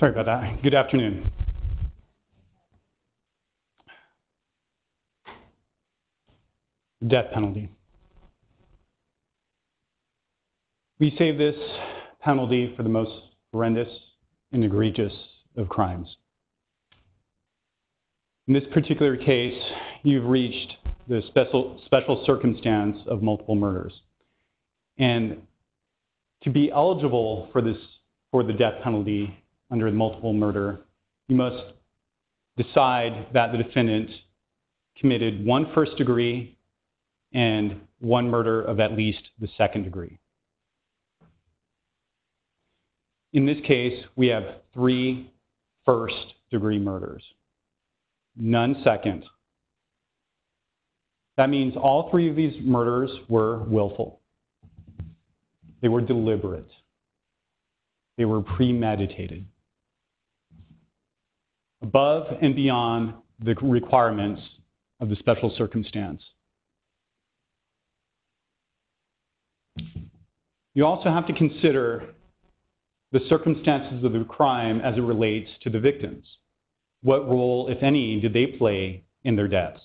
Sorry about that. Good afternoon. Death penalty. We save this penalty for the most horrendous and egregious of crimes. In this particular case, you've reached the special, special circumstance of multiple murders. And to be eligible for this for the death penalty under multiple murder, you must decide that the defendant committed one first degree and one murder of at least the second degree. In this case, we have three first degree murders, none second. That means all three of these murders were willful. They were deliberate. They were premeditated. Above and beyond the requirements of the special circumstance. You also have to consider the circumstances of the crime as it relates to the victims. What role, if any, did they play in their deaths?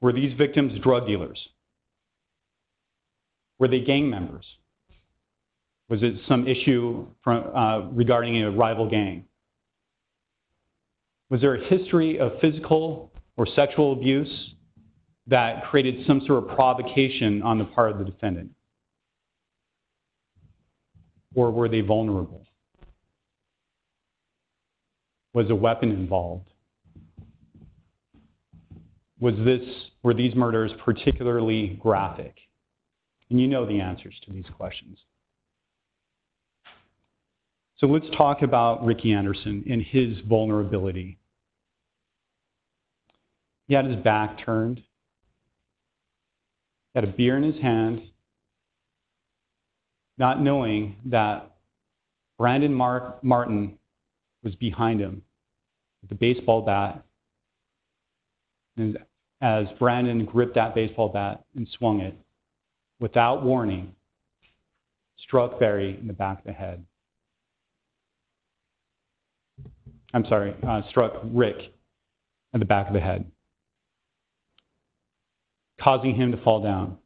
Were these victims drug dealers? Were they gang members? Was it some issue from, uh, regarding a rival gang? Was there a history of physical or sexual abuse that created some sort of provocation on the part of the defendant? Or were they vulnerable? Was a weapon involved? Was this, were these murders particularly graphic? And you know the answers to these questions. So let's talk about Ricky Anderson and his vulnerability. He had his back turned, he had a beer in his hand, not knowing that Brandon Mar- Martin was behind him with a baseball bat. And as Brandon gripped that baseball bat and swung it, without warning, struck Barry in the back of the head. I'm sorry, uh, struck Rick at the back of the head, causing him to fall down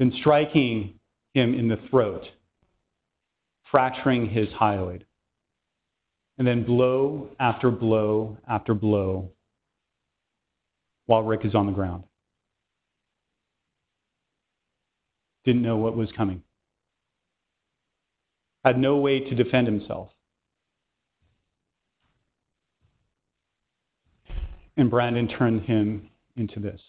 then striking him in the throat, fracturing his hyoid. And then blow after blow after blow while Rick is on the ground. Didn't know what was coming. Had no way to defend himself. And Brandon turned him into this.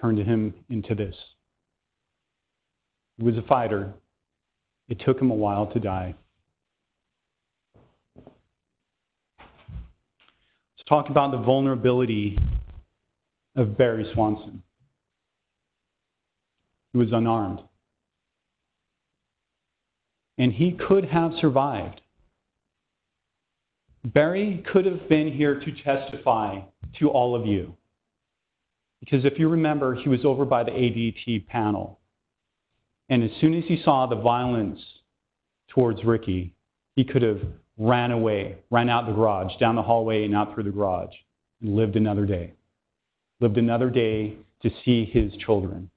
turned him into this. He was a fighter. It took him a while to die. Let's talk about the vulnerability of Barry Swanson. He was unarmed. And he could have survived. Barry could have been here to testify to all of you. Because if you remember, he was over by the ADT panel. And as soon as he saw the violence towards Ricky, he could have ran away, ran out the garage, down the hallway and out through the garage, and lived another day. Lived another day to see his children.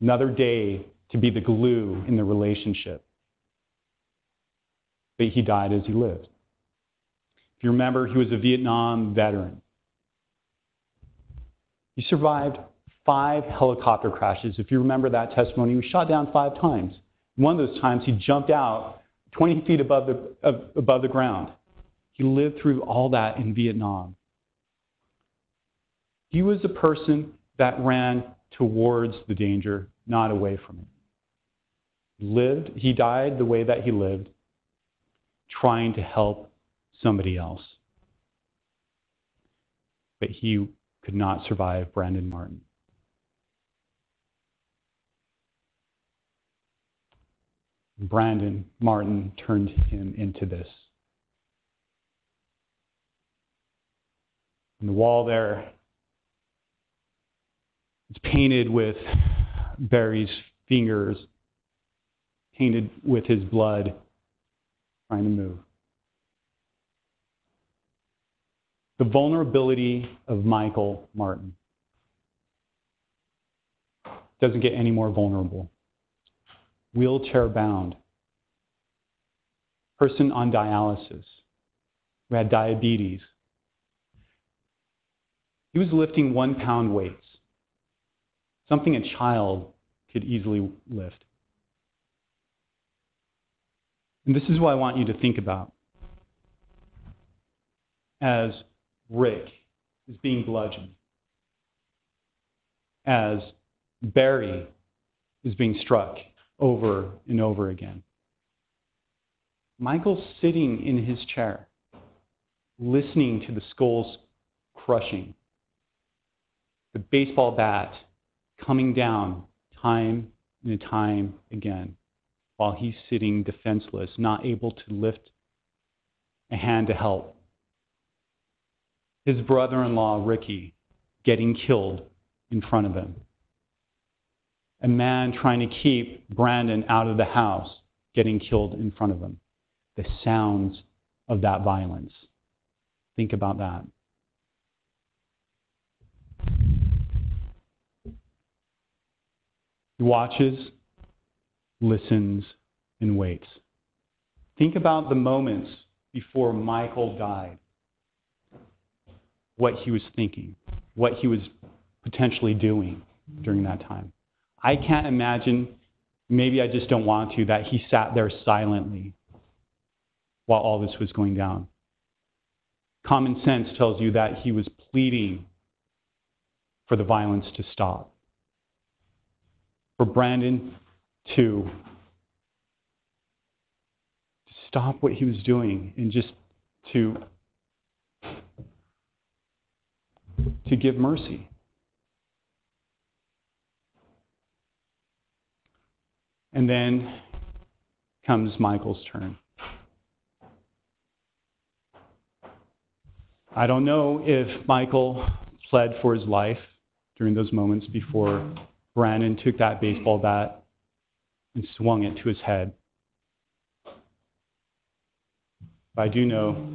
Another day to be the glue in the relationship. But he died as he lived. If you remember, he was a Vietnam veteran. He survived five helicopter crashes. If you remember that testimony, he was shot down five times. One of those times, he jumped out 20 feet above the, above the ground. He lived through all that in Vietnam. He was a person that ran towards the danger, not away from it. He lived, he died the way that he lived, trying to help somebody else. But he could not survive Brandon Martin. Brandon Martin turned him into this. On the wall there, It's painted with Barry's fingers, painted with his blood, trying to move. The vulnerability of Michael Martin doesn't get any more vulnerable. Wheelchair bound, person on dialysis who had diabetes. He was lifting one pound weights, something a child could easily lift. And this is what I want you to think about. As Rick is being bludgeoned, as Barry is being struck over and over again. Michael's sitting in his chair, listening to the skulls crushing, the baseball bat coming down time and time again, while he's sitting defenseless, not able to lift a hand to help. His brother in law, Ricky, getting killed in front of him a man trying to keep Brandon out of the house getting killed in front of him. The sounds of that violence. Think about that. He watches, listens, and waits. Think about the moments before Michael died, what he was thinking, what he was potentially doing during that time. I can't imagine, maybe I just don't want to, that he sat there silently while all this was going down. Common sense tells you that he was pleading for the violence to stop. For Brandon to, to stop what he was doing and just to, to give mercy. And then comes Michael's turn. I don't know if Michael pled for his life during those moments before Brandon took that baseball bat and swung it to his head. But I do know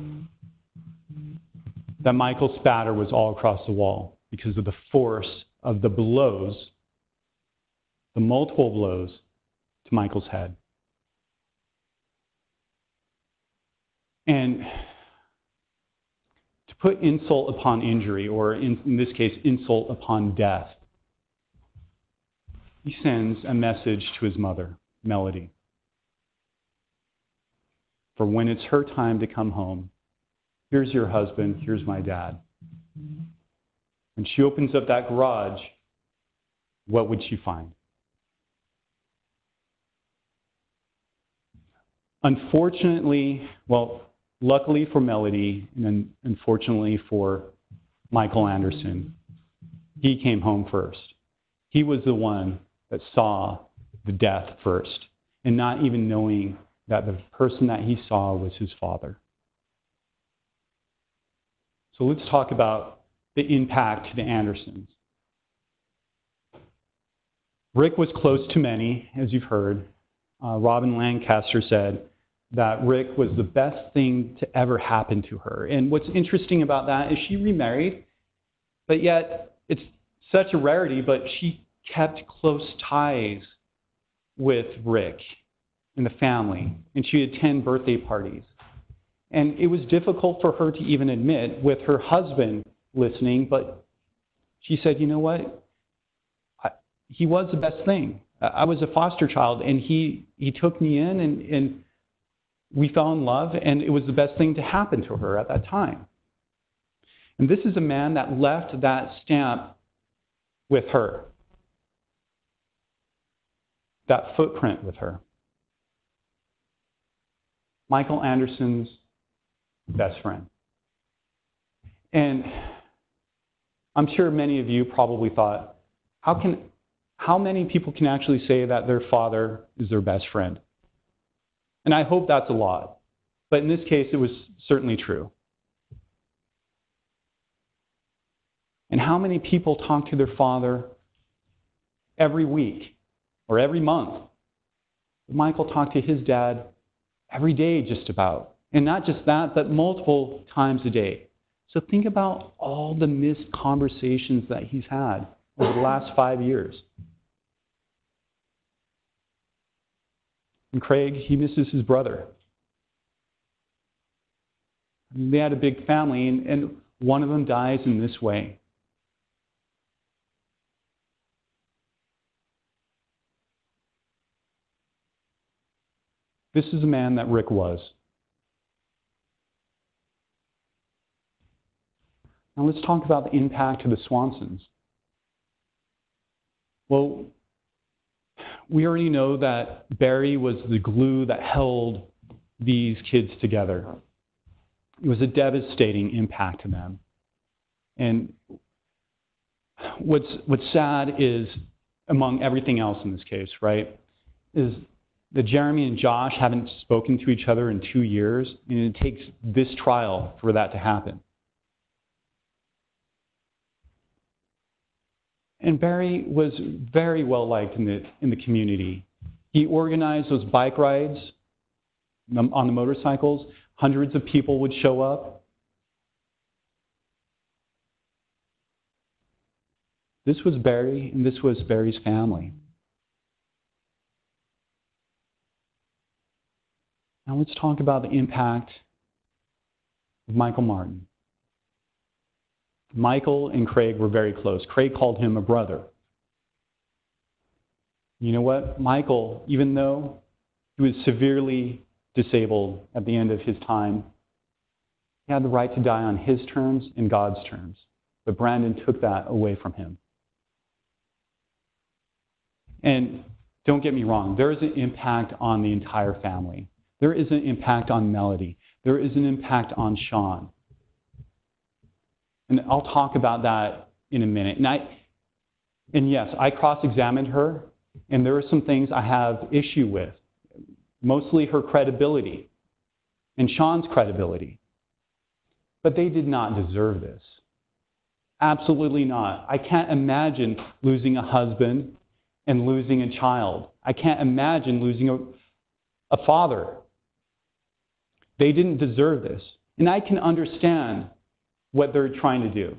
that Michael's spatter was all across the wall because of the force of the blows, the multiple blows to Michael's head. And to put insult upon injury, or in, in this case, insult upon death, he sends a message to his mother, Melody. For when it's her time to come home, here's your husband, here's my dad. When she opens up that garage, what would she find? Unfortunately, well, luckily for Melody, and unfortunately for Michael Anderson, he came home first. He was the one that saw the death first, and not even knowing that the person that he saw was his father. So let's talk about the impact to the Andersons. Rick was close to many, as you've heard. Uh, Robin Lancaster said, that Rick was the best thing to ever happen to her. And what's interesting about that is she remarried, but yet it's such a rarity, but she kept close ties with Rick and the family, and she would attend birthday parties. And it was difficult for her to even admit with her husband listening, but she said, you know what? I, he was the best thing. I was a foster child, and he, he took me in and, and we fell in love, and it was the best thing to happen to her at that time. And this is a man that left that stamp with her, that footprint with her. Michael Anderson's best friend. And I'm sure many of you probably thought, how can how many people can actually say that their father is their best friend? And I hope that's a lot. But in this case, it was certainly true. And how many people talk to their father every week or every month. Michael talked to his dad every day, just about. And not just that, but multiple times a day. So think about all the missed conversations that he's had over the last five years. And Craig, he misses his brother. They had a big family, and, and one of them dies in this way. This is the man that Rick was. Now let's talk about the impact of the Swansons. Well, we already know that Barry was the glue that held these kids together. It was a devastating impact to them. And what's, what's sad is, among everything else in this case, right, is that Jeremy and Josh haven't spoken to each other in two years, and it takes this trial for that to happen. And Barry was very well liked in the, in the community. He organized those bike rides on the motorcycles. Hundreds of people would show up. This was Barry, and this was Barry's family. Now let's talk about the impact of Michael Martin. Michael and Craig were very close. Craig called him a brother. You know what? Michael, even though he was severely disabled at the end of his time, he had the right to die on his terms and God's terms. But Brandon took that away from him. And don't get me wrong, there is an impact on the entire family. There is an impact on Melody. There is an impact on Sean. And I'll talk about that in a minute. And, I, and yes, I cross examined her, and there are some things I have issue with, mostly her credibility and Sean's credibility. But they did not deserve this. Absolutely not. I can't imagine losing a husband and losing a child. I can't imagine losing a, a father. They didn't deserve this. And I can understand what they're trying to do.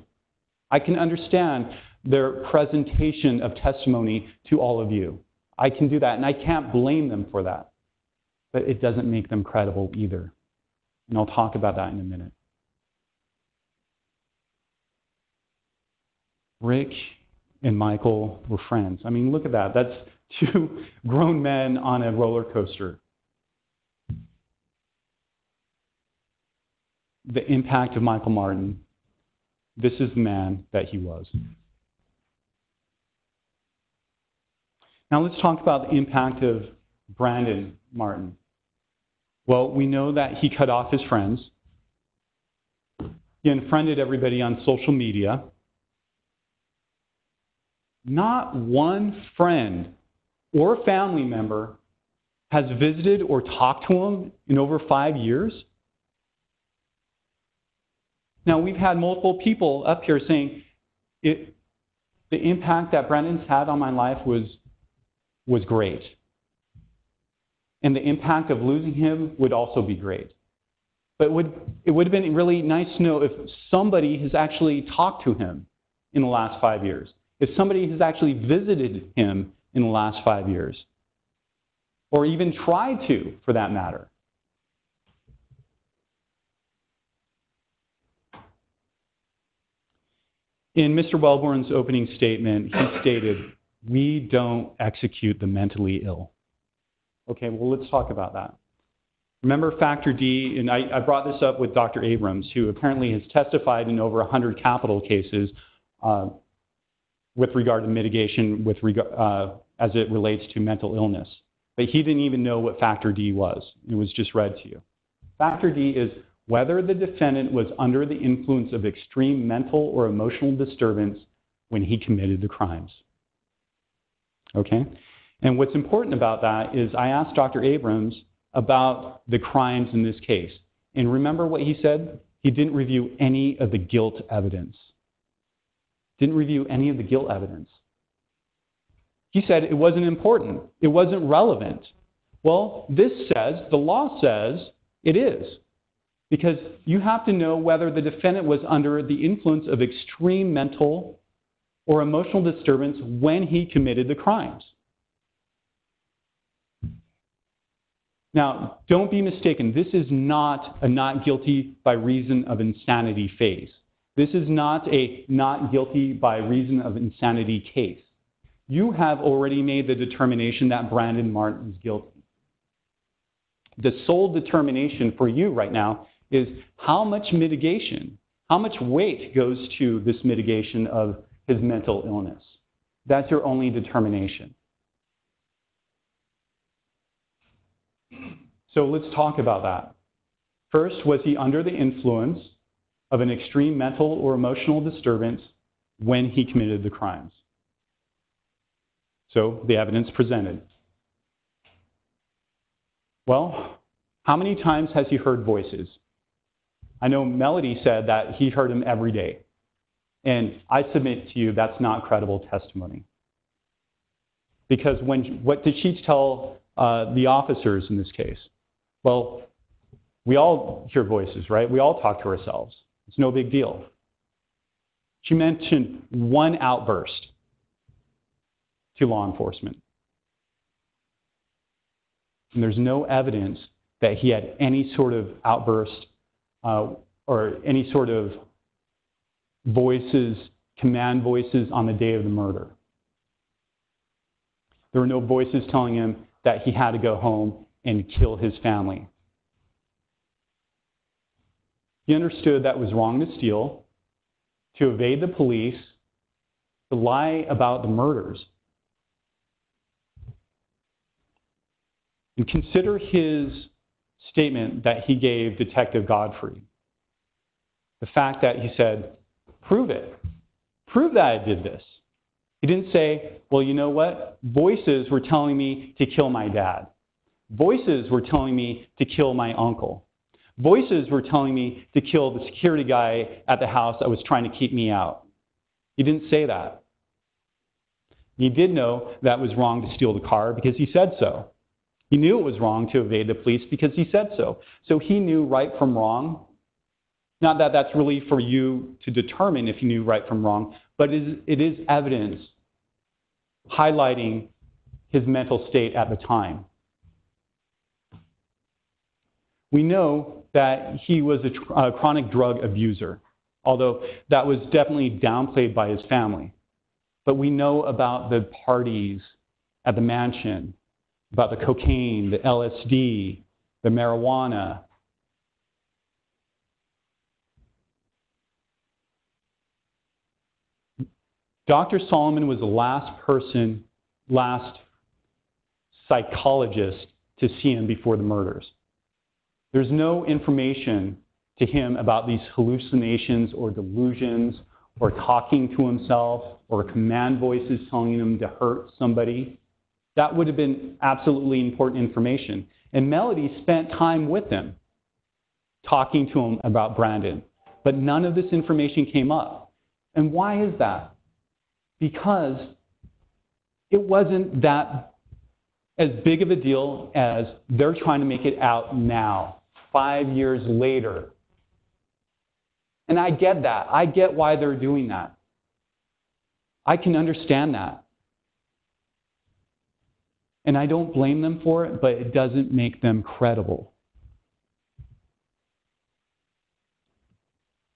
I can understand their presentation of testimony to all of you. I can do that, and I can't blame them for that. But it doesn't make them credible either. And I'll talk about that in a minute. Rick and Michael were friends. I mean, look at that. That's two grown men on a roller coaster. The impact of Michael Martin, this is the man that he was. Now let's talk about the impact of Brandon Martin. Well, we know that he cut off his friends. He unfriended everybody on social media. Not one friend or family member has visited or talked to him in over five years. Now, we've had multiple people up here saying it, the impact that Brandon's had on my life was, was great. And the impact of losing him would also be great. But it would, it would have been really nice to know if somebody has actually talked to him in the last five years, if somebody has actually visited him in the last five years, or even tried to, for that matter. In Mr. Wellborn's opening statement, he stated, we don't execute the mentally ill. Okay, well, let's talk about that. Remember Factor D, and I, I brought this up with Dr. Abrams, who apparently has testified in over 100 capital cases uh, with regard to mitigation with reg uh, as it relates to mental illness. But he didn't even know what Factor D was. It was just read to you. Factor D is whether the defendant was under the influence of extreme mental or emotional disturbance when he committed the crimes. Okay? And what's important about that is I asked Dr. Abrams about the crimes in this case. And remember what he said? He didn't review any of the guilt evidence. Didn't review any of the guilt evidence. He said it wasn't important, it wasn't relevant. Well, this says, the law says it is. Because you have to know whether the defendant was under the influence of extreme mental or emotional disturbance when he committed the crimes. Now, don't be mistaken. This is not a not guilty by reason of insanity phase. This is not a not guilty by reason of insanity case. You have already made the determination that Brandon Martin is guilty. The sole determination for you right now is how much mitigation, how much weight goes to this mitigation of his mental illness. That's your only determination. So let's talk about that. First, was he under the influence of an extreme mental or emotional disturbance when he committed the crimes? So the evidence presented. Well, how many times has he heard voices? I know Melody said that he heard him every day. And I submit to you that's not credible testimony. Because when, what did she tell uh, the officers in this case? Well, we all hear voices, right? We all talk to ourselves. It's no big deal. She mentioned one outburst to law enforcement. And there's no evidence that he had any sort of outburst uh, or any sort of voices, command voices on the day of the murder. There were no voices telling him that he had to go home and kill his family. He understood that was wrong to steal, to evade the police, to lie about the murders. And consider his statement that he gave Detective Godfrey. The fact that he said, prove it. Prove that I did this. He didn't say, well, you know what? Voices were telling me to kill my dad. Voices were telling me to kill my uncle. Voices were telling me to kill the security guy at the house that was trying to keep me out. He didn't say that. He did know that was wrong to steal the car because he said so. He knew it was wrong to evade the police because he said so. So he knew right from wrong. Not that that's really for you to determine if you knew right from wrong, but it is, it is evidence highlighting his mental state at the time. We know that he was a, a chronic drug abuser, although that was definitely downplayed by his family. But we know about the parties at the mansion, about the cocaine, the LSD, the marijuana. Dr. Solomon was the last person, last psychologist to see him before the murders. There's no information to him about these hallucinations or delusions or talking to himself or command voices telling him to hurt somebody. That would have been absolutely important information. And Melody spent time with him, talking to him about Brandon. But none of this information came up. And why is that? Because it wasn't that as big of a deal as they're trying to make it out now five years later. And I get that. I get why they're doing that. I can understand that. And I don't blame them for it, but it doesn't make them credible.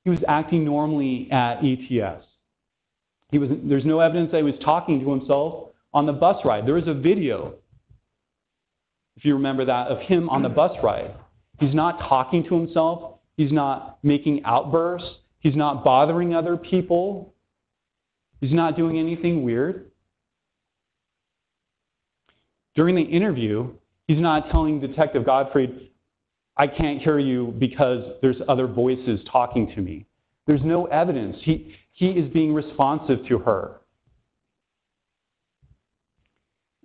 He was acting normally at ETS. He was, there's no evidence that he was talking to himself on the bus ride. There is a video, if you remember that, of him on the bus ride. He's not talking to himself. He's not making outbursts. He's not bothering other people. He's not doing anything weird. During the interview, he's not telling Detective Godfrey, I can't hear you because there's other voices talking to me. There's no evidence. He, he is being responsive to her.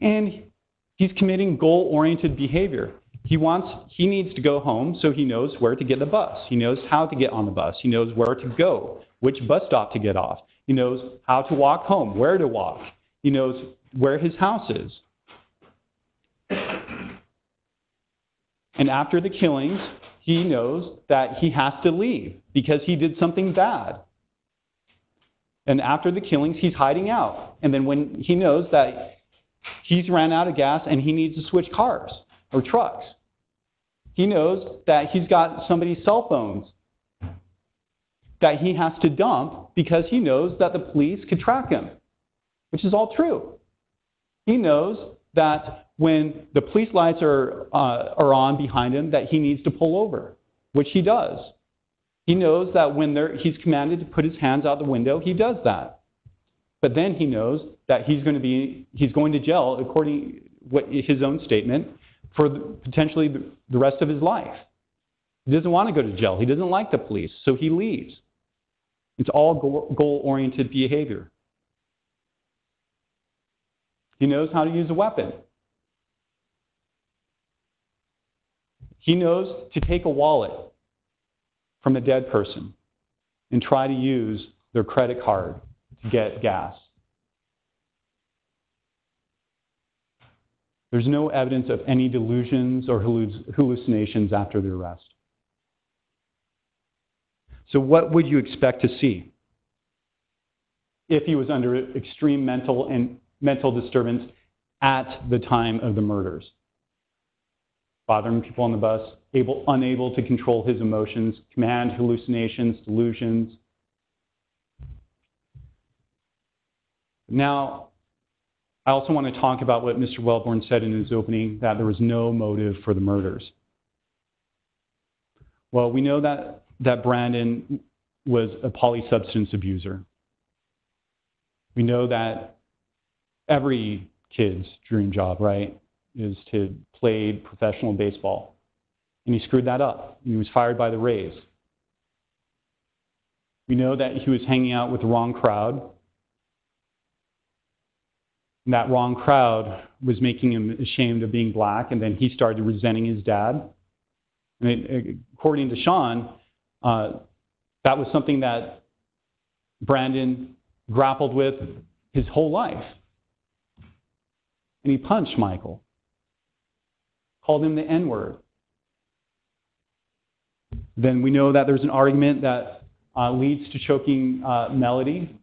And he's committing goal oriented behavior. He wants he needs to go home so he knows where to get the bus. He knows how to get on the bus. He knows where to go, which bus stop to get off. He knows how to walk home, where to walk. He knows where his house is. And after the killings, he knows that he has to leave because he did something bad. And after the killings, he's hiding out. And then when he knows that he's ran out of gas and he needs to switch cars or trucks, he knows that he's got somebody's cell phones that he has to dump because he knows that the police could track him, which is all true. He knows that when the police lights are, uh, are on behind him, that he needs to pull over, which he does. He knows that when he's commanded to put his hands out the window, he does that. But then he knows that he's going to be he's going to jail, according what his own statement, for the, potentially the rest of his life. He doesn't want to go to jail. He doesn't like the police, so he leaves. It's all goal-oriented behavior. He knows how to use a weapon. He knows to take a wallet from a dead person and try to use their credit card to get gas. There's no evidence of any delusions or hallucinations after the arrest. So, what would you expect to see if he was under extreme mental and mental disturbance at the time of the murders? Bothering people on the bus, able, unable to control his emotions, command hallucinations, delusions. Now, I also want to talk about what Mr. Wellborn said in his opening that there was no motive for the murders. Well, we know that, that Brandon was a polysubstance abuser. We know that every kid's dream job, right, is to play professional baseball. And he screwed that up. He was fired by the Rays. We know that he was hanging out with the wrong crowd. And that wrong crowd was making him ashamed of being black, and then he started resenting his dad. And it, according to Sean, uh, that was something that Brandon grappled with his whole life. And he punched Michael, called him the N word. Then we know that there's an argument that uh, leads to choking uh, Melody.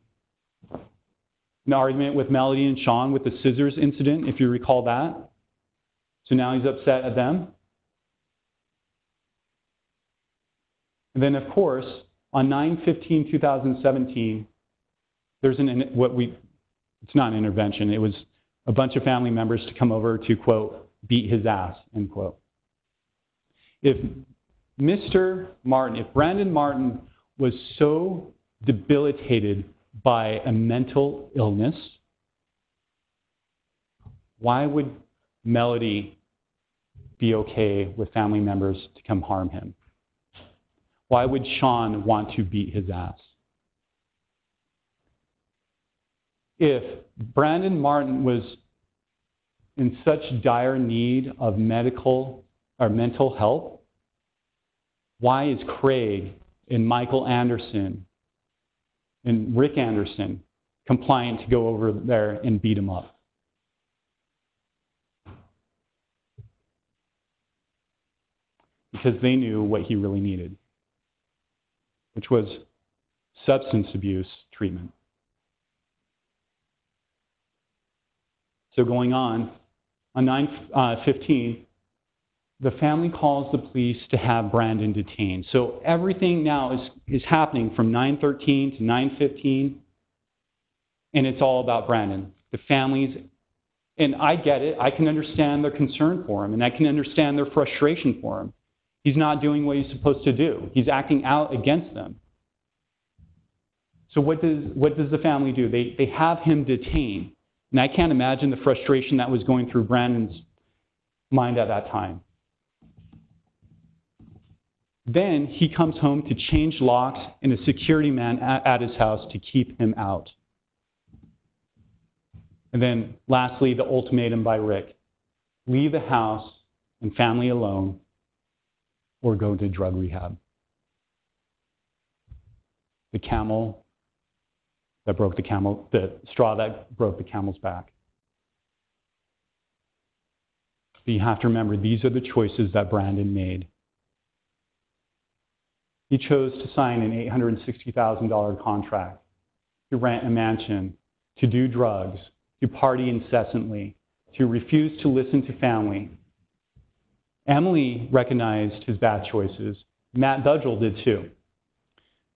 An argument with Melody and Sean with the scissors incident, if you recall that. So now he's upset at them. And then, of course, on 9-15-2017, there's an, what we, it's not an intervention, it was a bunch of family members to come over to, quote, beat his ass, end quote. If Mr. Martin, if Brandon Martin was so debilitated by a mental illness, why would Melody be okay with family members to come harm him? Why would Sean want to beat his ass? If Brandon Martin was in such dire need of medical or mental help, why is Craig and Michael Anderson and Rick Anderson compliant to go over there and beat him up? Because they knew what he really needed, which was substance abuse treatment. So going on, on 9-15, uh, the family calls the police to have Brandon detained. So everything now is, is happening from 913 to 915, and it's all about Brandon. The families, and I get it, I can understand their concern for him, and I can understand their frustration for him. He's not doing what he's supposed to do. He's acting out against them. So what does, what does the family do? They, they have him detained. And I can't imagine the frustration that was going through Brandon's mind at that time. Then he comes home to change locks and a security man at, his house to keep him out. And then lastly, the ultimatum by Rick leave the house and family alone or go to drug rehab. The camel that broke the camel, the straw that broke the camel's back. But you have to remember, these are the choices that Brandon made. He chose to sign an $860,000 contract, to rent a mansion, to do drugs, to party incessantly, to refuse to listen to family. Emily recognized his bad choices. Matt Budgell did too.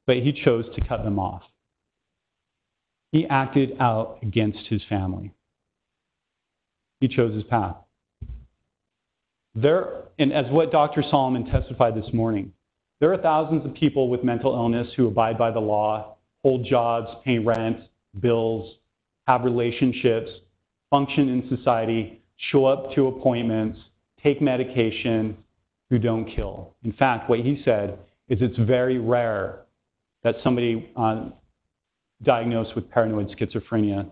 But he chose to cut them off. He acted out against his family. He chose his path. There, and as what Dr. Solomon testified this morning, there are thousands of people with mental illness who abide by the law, hold jobs, pay rent, bills, have relationships, function in society, show up to appointments, take medication, who don't kill. In fact, what he said is it's very rare that somebody uh, diagnosed with paranoid schizophrenia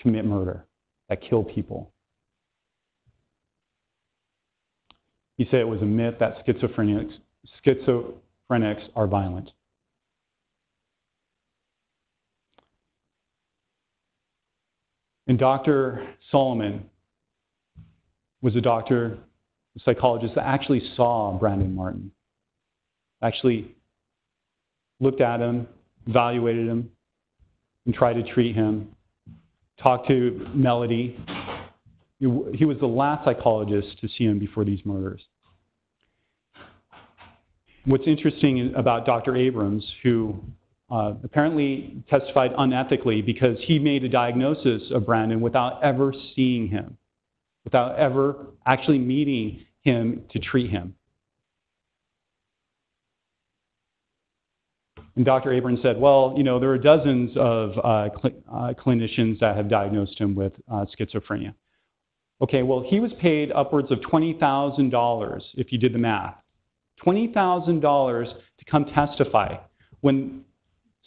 commit murder, that kill people. He said it was a myth that schizophrenics, schizophrenics are violent. And Dr. Solomon was a doctor, a psychologist that actually saw Brandon Martin, actually looked at him, evaluated him, and try to treat him, Talk to Melody. He was the last psychologist to see him before these murders. What's interesting about Dr. Abrams, who uh, apparently testified unethically because he made a diagnosis of Brandon without ever seeing him, without ever actually meeting him to treat him. And Dr. Abrams said, well, you know, there are dozens of uh, cl uh, clinicians that have diagnosed him with uh, schizophrenia. Okay, well, he was paid upwards of $20,000 if you did the math. $20,000 to come testify when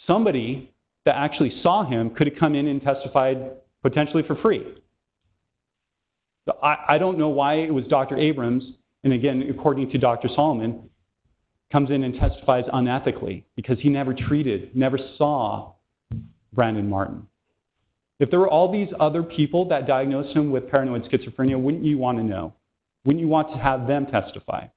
somebody that actually saw him could have come in and testified potentially for free. I, I don't know why it was Dr. Abrams, and again, according to Dr. Solomon, comes in and testifies unethically because he never treated, never saw Brandon Martin. If there were all these other people that diagnosed him with paranoid schizophrenia, wouldn't you want to know? Wouldn't you want to have them testify?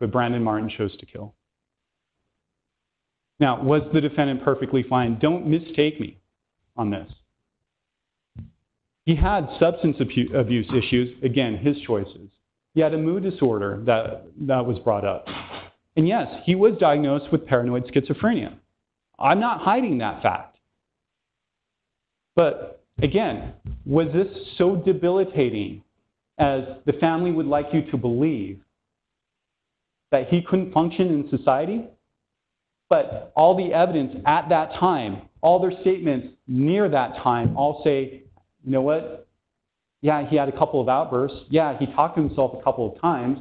But Brandon Martin chose to kill. Now, was the defendant perfectly fine? Don't mistake me on this. He had substance abuse issues, again, his choices. He had a mood disorder that, that was brought up. And yes, he was diagnosed with paranoid schizophrenia. I'm not hiding that fact. But again, was this so debilitating as the family would like you to believe that he couldn't function in society? But all the evidence at that time, all their statements near that time all say you know what? Yeah, he had a couple of outbursts. Yeah, he talked to himself a couple of times,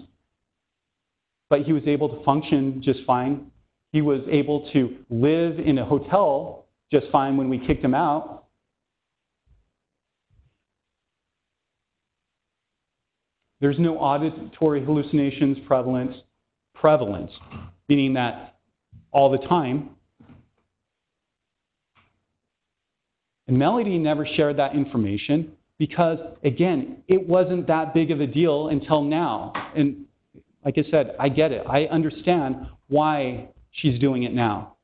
but he was able to function just fine. He was able to live in a hotel just fine when we kicked him out. There's no auditory hallucinations prevalence, prevalent, meaning that all the time. And Melody never shared that information because, again, it wasn't that big of a deal until now. And like I said, I get it. I understand why she's doing it now.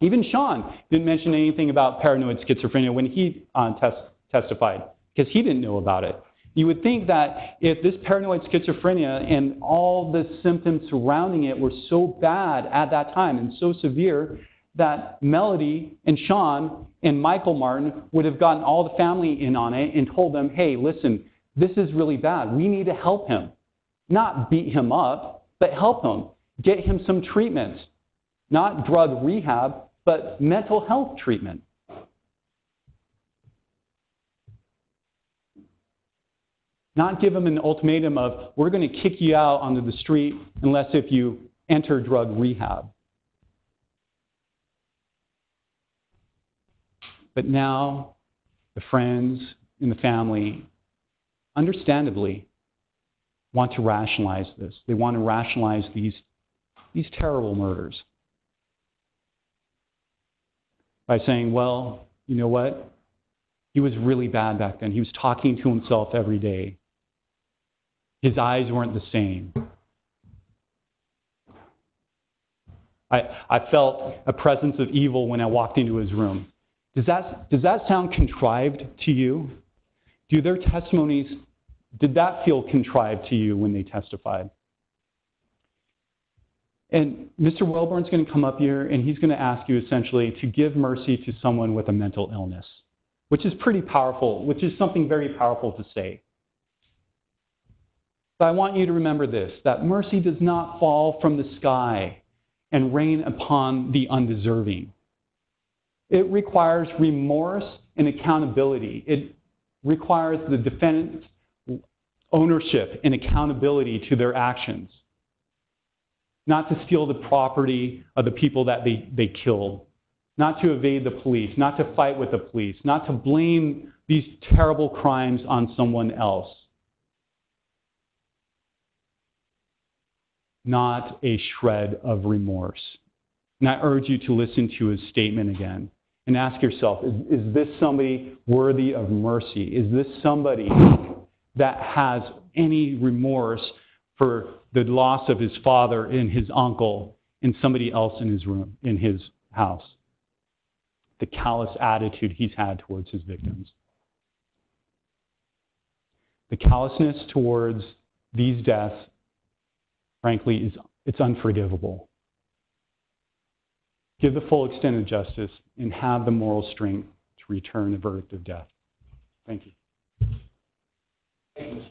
Even Sean didn't mention anything about paranoid schizophrenia when he uh, test testified because he didn't know about it. You would think that if this paranoid schizophrenia and all the symptoms surrounding it were so bad at that time and so severe, that Melody and Sean and Michael Martin would have gotten all the family in on it and told them, hey, listen, this is really bad. We need to help him. Not beat him up, but help him. Get him some treatment. Not drug rehab, but mental health treatment. Not give him an ultimatum of, we're going to kick you out onto the street unless if you enter drug rehab. But now the friends and the family, understandably, want to rationalize this. They want to rationalize these, these terrible murders by saying, well, you know what? He was really bad back then. He was talking to himself every day. His eyes weren't the same. I, I felt a presence of evil when I walked into his room. Does that, does that sound contrived to you? Do their testimonies, did that feel contrived to you when they testified? And Mr. Welborn's going to come up here and he's going to ask you essentially to give mercy to someone with a mental illness, which is pretty powerful, which is something very powerful to say. But I want you to remember this that mercy does not fall from the sky and rain upon the undeserving. It requires remorse and accountability. It requires the defendant's ownership and accountability to their actions. Not to steal the property of the people that they, they killed, not to evade the police, not to fight with the police, not to blame these terrible crimes on someone else. Not a shred of remorse. And I urge you to listen to his statement again and ask yourself is, is this somebody worthy of mercy? Is this somebody that has any remorse for the loss of his father and his uncle and somebody else in his room, in his house? The callous attitude he's had towards his victims. The callousness towards these deaths, frankly, is it's unforgivable give the full extent of justice, and have the moral strength to return a verdict of death. Thank you. Thank you.